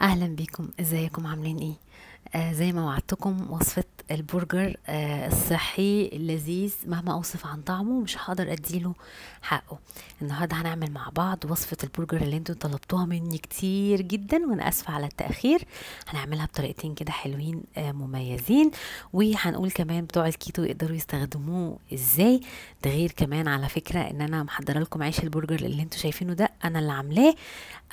أهلا بيكم إزيكم؟ عاملين إيه؟ آه زي ما وعدتكم وصفة البرجر آه الصحي اللذيذ مهما أوصف عن طعمه مش هقدر أديله حقه. النهارده هنعمل مع بعض وصفة البرجر اللي أنتوا طلبتوها مني كتير جدا وأنا آسفة على التأخير. هنعملها بطريقتين كده حلوين آه مميزين. وهنقول كمان بتوع الكيتو يقدروا يستخدموه إزاي. ده غير كمان على فكرة إن أنا محضرة لكم عيش البرجر اللي أنتوا شايفينه ده. أنا اللي عاملاه.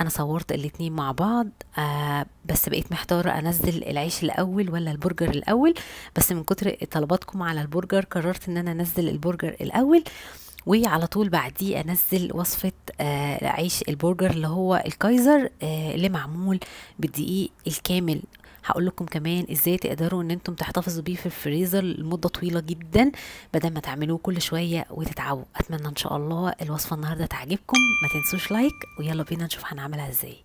أنا صورت الاتنين مع بعض آه بس بقيت محتارة أنزل العيش الأول ولا البرجر الأول بس من كتر طلباتكم على البرجر قررت إن أنا أنزل البرجر الأول وعلى طول بعديه أنزل وصفة آه عيش البرجر اللي هو الكايزر آه اللي معمول بالدقيق الكامل. هقول لكم كمان إزاي تقدروا إن أنتم تحتفظوا بيه في الفريزر لمدة طويلة جدا بدل ما تعملوه كل شوية وتتعبوا. أتمنى إن شاء الله الوصفة النهارده تعجبكم. ما تنسوش like ويلا بينا نشوف هنعملها إزاي.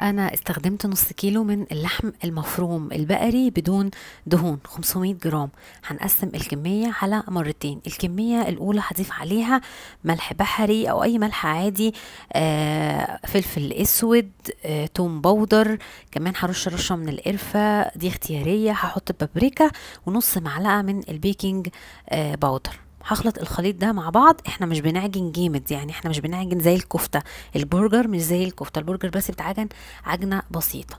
أنا استخدمت نص كيلو من اللحم المفروم البقري بدون دهون 500 جرام. هنقسم الكمية على مرتين. الكمية الأولى هضيف عليها ملح بحري أو أي ملح عادي آه فلفل أسود آه توم powder. كمان هرش رشة من القرفة دي اختيارية. هحط بابريكا ونص معلقة من ال baking آه powder هخلط الخليط ده مع بعض إحنا مش بنعجن جامد يعني إحنا مش بنعجن زي الكفتة. البرجر مش زي الكفتة البرجر بس بتعجن عجنة بسيطة.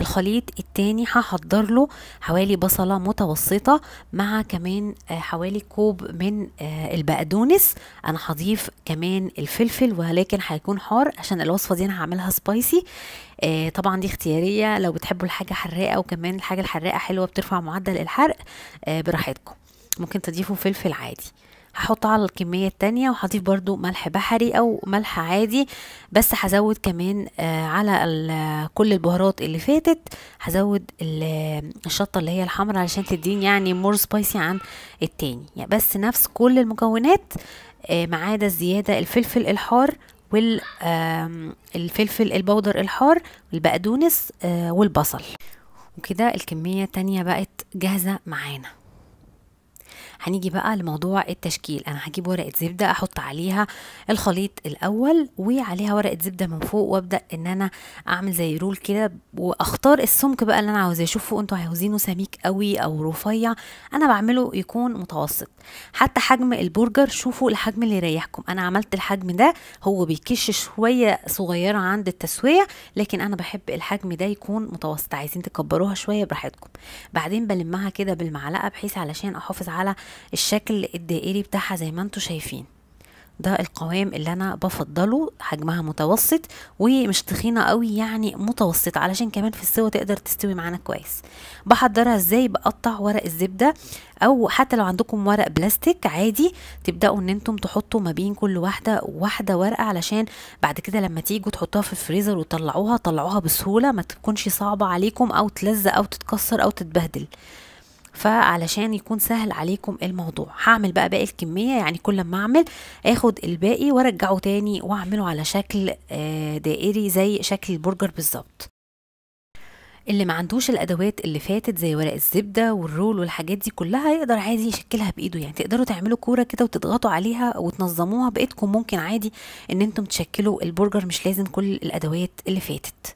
الخليط التاني هحضر له حوالي بصلة متوسطة مع كمان حوالي كوب من البقدونس. أنا هضيف كمان الفلفل ولكن هيكون حار عشان الوصفة دي أنا هعملها spicy طبعا دي اختيارية لو بتحبوا الحاجة حراقة وكمان الحاجة الحراقة حلوة بترفع معدل الحرق براحتكم. ممكن تضيفوا فلفل عادي. هحط على الكمية التانية وهضيف برضو ملح بحري أو ملح عادي. بس هزود كمان آه على كل البهارات اللي فاتت هزود الشطة اللي هي الحمراء علشان تديني يعني more spicy عن التاني. يعني بس نفس كل المكونات آه ما عدا الزيادة الفلفل الحار والفلفل ال powder الحار والبقدونس آه والبصل. وكده الكمية التانية بقت جاهزة معانا. هنيجي بقى لموضوع التشكيل. أنا هجيب ورقة زبدة أحط عليها الخليط الأول وعليها ورقة زبدة من فوق وأبدأ إن أنا أعمل زي roll كده وأختار السمك بقى اللي أنا عاوزاه. شوفوا أنتوا عاوزينه سميك قوي أو رفيع أنا بعمله يكون متوسط. حتى حجم البرجر شوفوا الحجم اللي يريحكم. أنا عملت الحجم ده هو بيكش شوية صغيرة عند التسوية لكن أنا بحب الحجم ده يكون متوسط. عايزين تكبروها شوية براحتكم. بعدين بلمها كده بالمعلقة بحيث علشان أحافظ على الشكل الدائري بتاعها زي ما أنتوا شايفين. ده القوام اللي أنا بفضله حجمها متوسط ومش تخينة قوي يعني متوسطه علشان كمان في السوا تقدر تستوي معانا كويس. بحضرها إزاي؟ بقطع ورق الزبدة أو حتى لو عندكم ورق بلاستيك عادي تبدأوا إن أنتم تحطوا ما بين كل واحدة واحدة ورقة علشان بعد كده لما تيجوا تحطوها في الفريزر وتطلعوها طلعوها بسهولة ما تكونش صعبة عليكم أو تلزق أو تتكسر أو تتبهدل. فعلشان يكون سهل عليكم الموضوع. هعمل بقى باقي الكمية يعني كل ما أعمل آخد الباقي وأرجعه تاني وأعمله على شكل دائري زي شكل البرجر بالظبط. اللي ما عندوش الأدوات اللي فاتت زي ورق الزبدة وال roll والحاجات دي كلها يقدر عادي يشكلها بإيده. يعني تقدروا تعملوا كورة كده وتضغطوا عليها وتنظموها بإيدكم. ممكن عادي إن أنتم تشكلوا البرجر مش لازم كل الأدوات اللي فاتت.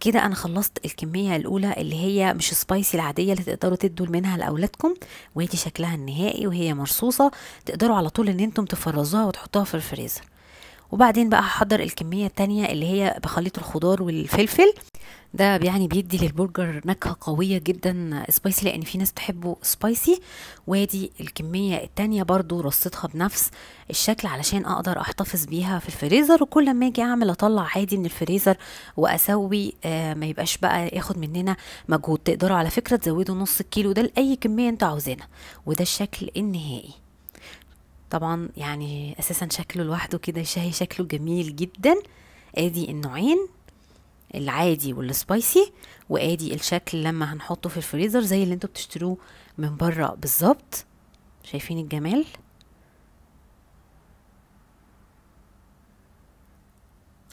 كده أنا خلصت الكمية الأولى اللي هي مش spicy العادية اللي تقدروا تدوا منها لأولادكم وادي شكلها النهائي وهي مرصوصة تقدروا على طول إن أنتم تفرزوها وتحطوها في الفريزر. وبعدين بقى هحضر الكمية التانية اللي هي بخليط الخضار والفلفل. ده يعني بيدي للبرجر نكهة قوية جدا spicy لأن في ناس تحبه spicy وادي الكمية التانية برضو رصيتها بنفس الشكل علشان أقدر أحتفظ بيها في الفريزر. وكل ما أجي أعمل أطلع عادي من الفريزر وأسوي آه ما يبقاش بقى ياخد مننا مجهود. تقدروا على فكرة تزودوا نص كيلو ده لأي كمية أنتوا عاوزينها. وده الشكل النهائي. طبعا يعني أساسا شكله لوحده كده شاهي شكله جميل جدا. آدي النوعين العادي والسبايسي وآدي الشكل لما هنحطه في الفريزر زي اللي أنتوا بتشتروه من بره بالظبط. شايفين الجمال؟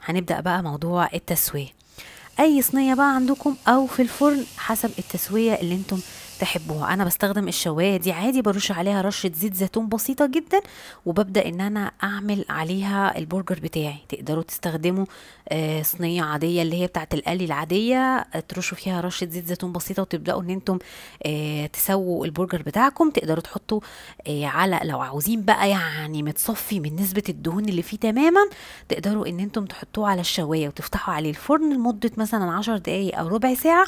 هنبدأ بقى موضوع التسوية. أي صينية بقى عندكم أو في الفرن حسب التسوية اللي أنتم تحبوها. أنا بستخدم الشوايه دي عادي برش عليها رشة زيت زيتون بسيطة جدا وببدأ إن أنا أعمل عليها البرجر بتاعي. تقدروا تستخدموا آه، صينية عادية اللي هي بتاعه القلي العادية ترشوا فيها رشة زيت زيتون بسيطة وتبدأوا إن أنتم آه، تسووا البرجر بتاعكم. تقدروا تحطوا آه، على لو عاوزين بقى يعني متصفي من نسبة الدهون اللي فيه تماما تقدروا إن أنتم تحطوه على الشواية وتفتحوا عليه الفرن لمدة مثلا 10 دقايق أو ربع ساعة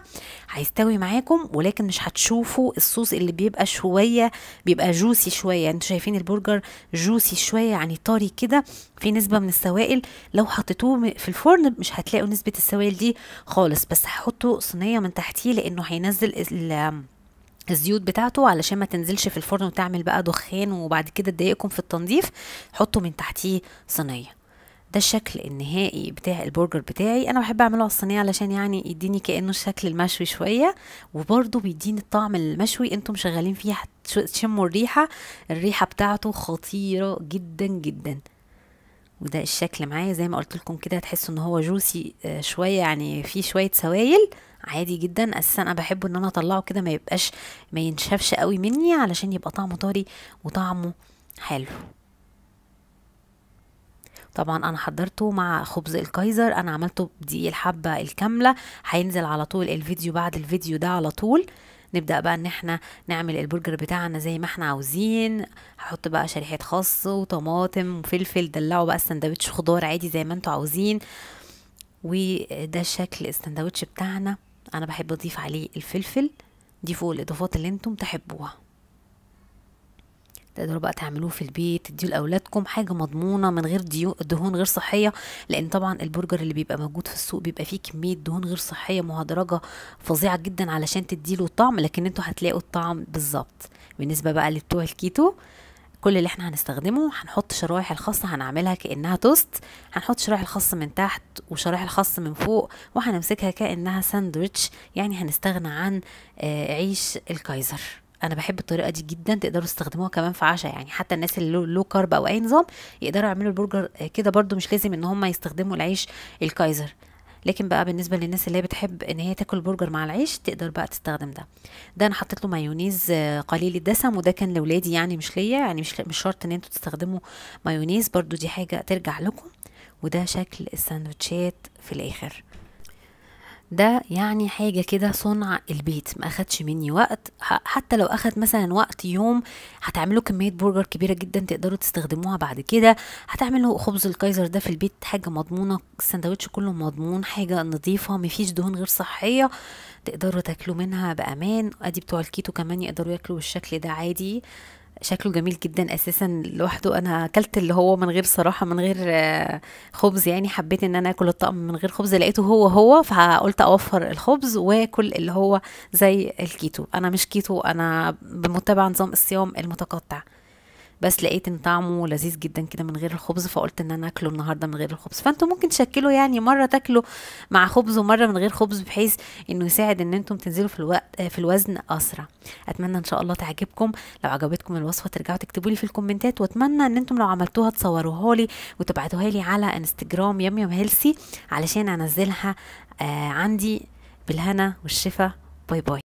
هيستوي معاكم ولكن مش هتشوفوا الصوص اللي بيبقى شوية بيبقى juicy شوية. أنتوا شايفين البرجر juicy شوية يعني طري كده في نسبة من السوائل. لو حطيتوه في الفرن مش هتلاقوا نسبة السوائل دي خالص. بس هحطوا صينية من تحتيه لأنه هينزل ال- الزيوت بتاعته. علشان ما تنزلش في الفرن وتعمل بقى دخان وبعد كده تضايقكم في التنظيف حطوا من تحتيه صينية. ده الشكل النهائي بتاع البرجر بتاعي. أنا بحب أعمله على الصينية علشان يعني يديني كأنه الشكل المشوي شوية وبرده بيديني الطعم المشوي أنتم شغالين فيه هتشموا الريحة. الريحة بتاعته خطيرة جدا جدا. وده الشكل معايا. زي ما قلت لكم كده تحسوا إن هو juicy آه، شوية يعني فيه شوية سوائل. عادي جدا. أساسا أنا بحب إن أنا أطلعه كده ما يبقاش ما ينشفش قوي مني علشان يبقى طعمه طري وطعمه حلو. طبعا أنا حضرته مع خبز الكايزر أنا عملته بدقيق الحبة الكاملة هينزل على طول الفيديو بعد الفيديو ده على طول. نبدأ بقى إن إحنا نعمل البرجر بتاعنا زي ما إحنا عاوزين. هحط بقى شريحة خس وطماطم وفلفل دلعوا بقى السندوتش خضار عادي زي ما أنتوا عاوزين. وده شكل السندوتش بتاعنا. أنا بحب أضيف عليه الفلفل. دي فوق الإضافات اللي أنتم تحبوها. تقدروا بقى تعملوه في البيت تديوا لأولادكم حاجة مضمونة من غير دهون غير صحية لأن طبعا البرجر اللي بيبقى موجود في السوق بيبقى فيه كمية دهون غير صحية مهدرجة فظيعة جدا علشان تديله الطعم لكن أنتوا هتلاقوا الطعم بالظبط. بالنسبة بقى لبتوع الكيتو كل اللي إحنا هنستخدمه هنحط شرايح الخس هنعملها كأنها توست هنحط شرايح الخس من تحت وشرايح الخس من فوق وهنمسكها كأنها ساندويتش يعني هنستغنى عن آه، عيش الكايزر. أنا بحب الطريقة دي جدا تقدروا تستخدموها كمان في عشاء. يعني حتى الناس اللي low carb أو أي نظام يقدروا يعملوا البرجر آه، كده برضو مش لازم إن هم يستخدموا العيش الكايزر. لكن بقى بالنسبة للناس اللي هي بتحب إن هي تاكل برجر مع العيش تقدر بقى تستخدم ده. ده أنا حطيت له مايونيز آه، قليل الدسم وده كان لاولادي يعني مش ليا. يعني مش مش شرط إن أنتوا تستخدموا مايونيز برضو دي حاجة ترجع لكم. وده شكل الساندوتشات في الآخر. ده يعني حاجة كده صنع البيت ما أخدش مني وقت حتى لو أخد مثلا وقت يوم هتعملوا كمية برجر كبيرة جدا تقدروا تستخدموها بعد كده هتعملوا خبز الكايزر ده في البيت حاجة مضمونة السندوتش كله مضمون حاجة نظيفة مفيش دهون غير صحية تقدروا تاكلوا منها بأمان أدي بتوع الكيتو كمان يقدروا ياكلوا بالشكل ده عادي. شكله جميل جدا أساسا لوحده. أنا أكلت اللي هو من غير صراحة من غير آه، خبز يعني حبيت إن أنا آكل الطقم من غير خبز لقيته هو هو فقلت أوفر الخبز وآكل اللي هو زي الكيتو. أنا مش كيتو أنا بمتبع نظام الصيام المتقطع. بس لقيت إن طعمه لذيذ جدا كده من غير الخبز فقلت إن أنا آكله النهارده من غير الخبز. فأنتوا ممكن تشكلوا يعني مرة تاكلوا مع خبز ومرة من غير خبز بحيث إنه يساعد إن أنتم تنزلوا في الوقت في الوزن أسرع. أتمنى إن شاء الله تعجبكم. لو عجبتكم الوصفة ترجعوا تكتبوا لي في ال comments ات وأتمنى إن أنتم لو عملتوها تصوروها لي وتبعتوها لي على إنستجرام Yum Yum Healthy علشان أنزلها آه عندي بالهنا والشفا. باي باي.